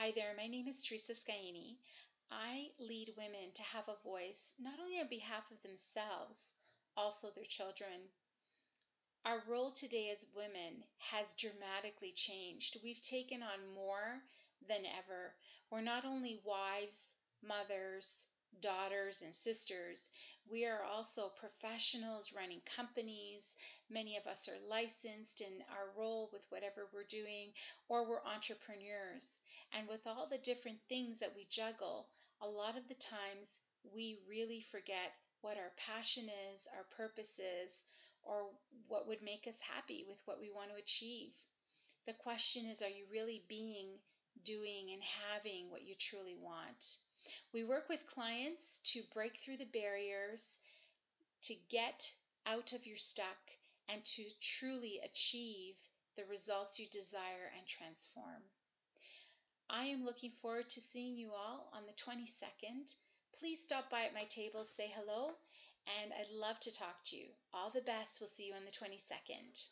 Hi there, my name is Teresa Scaini. I lead women to have a voice not only on behalf of themselves, also their children. Our role today as women has dramatically changed. We've taken on more than ever. We're not only wives, mothers, daughters and sisters. We are also professionals running companies. Many of us are licensed in our role with whatever we're doing, or we're entrepreneurs. And with all the different things that we juggle, a lot of the times we really forget what our passion is, our purpose is, or what would make us happy with what we want to achieve. The question is, are you really being, doing, and having what you truly want? We work with clients to break through the barriers, to get out of your stuck, and to truly achieve the results you desire and transform. I am looking forward to seeing you all on the 22nd. Please stop by at my table, say hello, and I'd love to talk to you. All the best. We'll see you on the 22nd.